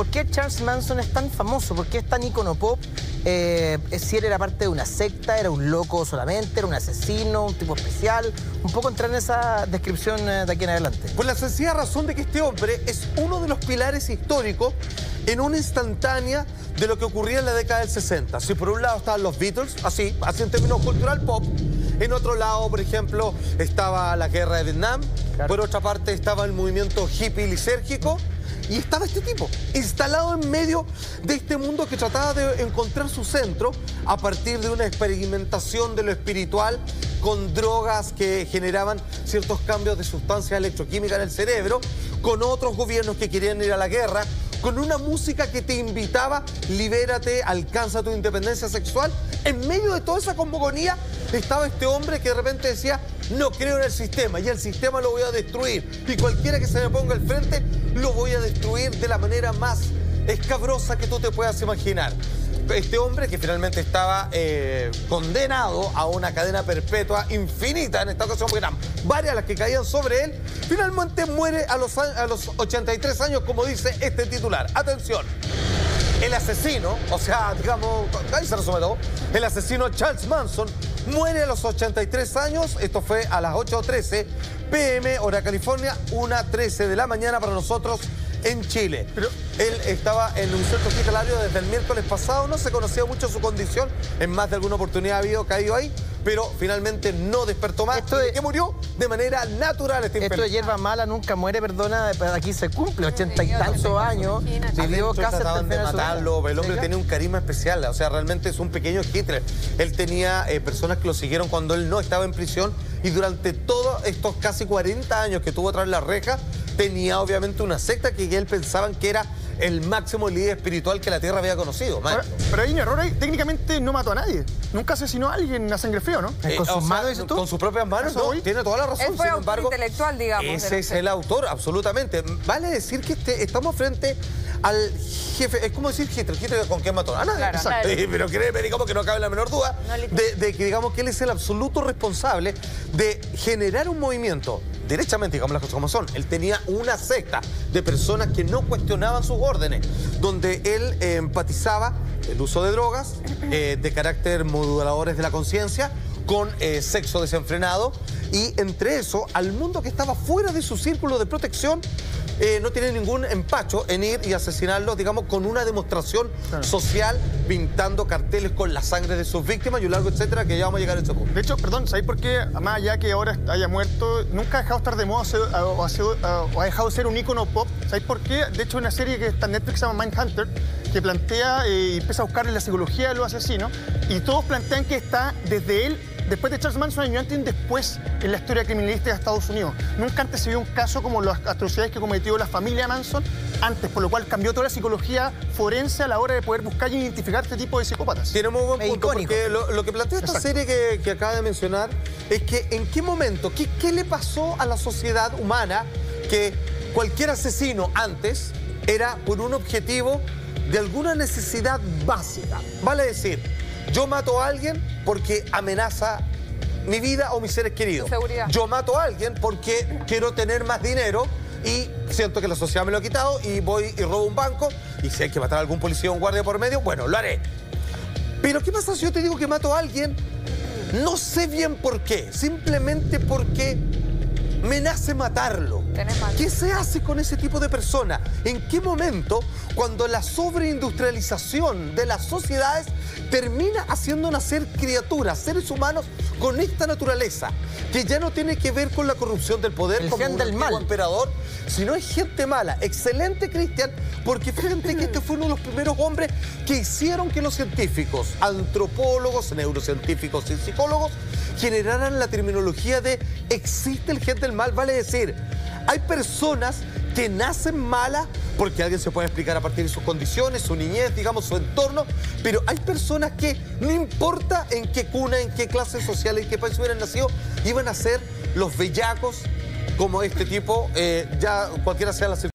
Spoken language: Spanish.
¿por qué Charles Manson es tan famoso? ¿Por qué es tan icono pop? Eh, si él era parte de una secta, era un loco solamente, era un asesino, un tipo especial. Un poco entrar en esa descripción eh, de aquí en adelante. Por la sencilla razón de que este hombre es uno de los pilares históricos en una instantánea de lo que ocurría en la década del 60. Si por un lado estaban los Beatles, así, así en términos cultural pop, en otro lado, por ejemplo, estaba la guerra de Vietnam, por otra parte estaba el movimiento hippie lisérgico, y estaba este tipo, instalado en medio de este mundo que trataba de encontrar su centro a partir de una experimentación de lo espiritual con drogas que generaban ciertos cambios de sustancia electroquímica en el cerebro, con otros gobiernos que querían ir a la guerra, con una música que te invitaba, libérate, alcanza tu independencia sexual. En medio de toda esa convoconía estaba este hombre que de repente decía, no creo en el sistema y el sistema lo voy a destruir. Y cualquiera que se me ponga al frente, lo voy a destruir de la manera más escabrosa que tú te puedas imaginar este hombre que finalmente estaba eh, condenado a una cadena perpetua infinita en esta ocasión, porque eran varias las que caían sobre él, finalmente muere a los, a los 83 años, como dice este titular. Atención, el asesino, o sea, digamos, ahí se resume todo, el asesino Charles Manson muere a los 83 años, esto fue a las 8.13 pm, hora California, 1.13 de la mañana para nosotros en Chile. Pero él estaba en un centro hospitalario desde el miércoles pasado, no se conocía mucho su condición, en más de alguna oportunidad ha habido caído ahí, pero finalmente no despertó más. Esto de, que murió de manera natural. Este esto de hierba mala nunca muere, perdona, aquí se cumple, ochenta y tantos años, vivió casi hasta de matarlo, el hombre tenía un carisma especial, o sea, realmente es un pequeño Hitler. Él tenía eh, personas que lo siguieron cuando él no estaba en prisión y durante todos estos casi 40 años que tuvo tras la reja, tenía obviamente una secta que él pensaban que era el máximo líder espiritual que la Tierra había conocido. Pero, hay un error ahí. Técnicamente no mató a nadie. Nunca asesinó a alguien a sangre frío, ¿no? Eh, ¿Con sus manos, tú? Con sus propias manos, no. Tiene toda la razón. Él fue Sin embargo, intelectual, digamos. Ese es el autor, absolutamente. Vale decir que este, estamos frente al jefe, es como decir Hitler, Hitler con qué mató a nadie. Claro, Pero créeme, digamos que no cabe la menor duda de, de, que digamos que él es el absoluto responsable de generar un movimiento derechamente, digamos las cosas como son. Él tenía una secta de personas que no cuestionaban sus órdenes, donde él eh, empatizaba el uso de drogas eh, de carácter moduladores de la conciencia con eh, sexo desenfrenado y entre eso al mundo que estaba fuera de su círculo de protección eh, no tiene ningún empacho en ir y asesinarlos, digamos, con una demostración social, pintando carteles con la sangre de sus víctimas y un largo etcétera, que ya vamos a llegar a ese punto. De hecho, perdón, ¿sabéis por qué, más allá que ahora haya muerto, nunca ha dejado de estar de moda o, ha, dejado de ser un ícono pop? ¿Sabéis por qué? De hecho, una serie que está en Netflix se llama Mindhunter, que plantea eh, y empieza a buscar la psicología de los asesinos, y todos plantean que está desde él después de Charles Manson, año antes y después en la historia criminalística de Estados Unidos. Nunca antes se vio un caso como las atrocidades que cometió la familia Manson antes, por lo cual cambió toda la psicología forense a la hora de poder buscar y identificar este tipo de psicópatas. Tiene muy buen punto, porque lo, que plantea esta serie que, acaba de mencionar es que en qué momento, qué, qué le pasó a la sociedad humana que cualquier asesino antes era por un objetivo de alguna necesidad básica. Vale decir, yo mato a alguien porque amenaza mi vida o mis seres queridos. Yo mato a alguien porque quiero tener más dinero y siento que la sociedad me lo ha quitado y voy y robo un banco y si hay que matar a algún policía o un guardia por medio, bueno, lo haré. Pero ¿qué pasa si yo te digo que mato a alguien? No sé bien por qué, simplemente porque me nace matarlo. ¿Qué se hace con ese tipo de persona? ¿En qué momento, cuando la sobreindustrialización de las sociedades termina haciendo nacer criaturas, seres humanos con esta naturaleza, que ya no tiene que ver con la corrupción del poder como un del mal. emperador, sino es gente mala, excelente Cristian, porque fíjate que este fue uno de los primeros hombres que hicieron que los científicos, antropólogos, neurocientíficos y psicólogos generaran la terminología de existe el gen del mal, vale decir, hay personas que nacen malas porque alguien se puede explicar a partir de sus condiciones, su niñez, digamos, su entorno, pero hay personas que no importa en qué cuna, en qué clase social, en qué país hubieran nacido, iban a ser los bellacos como este tipo, eh, ya cualquiera sea la circunstancia.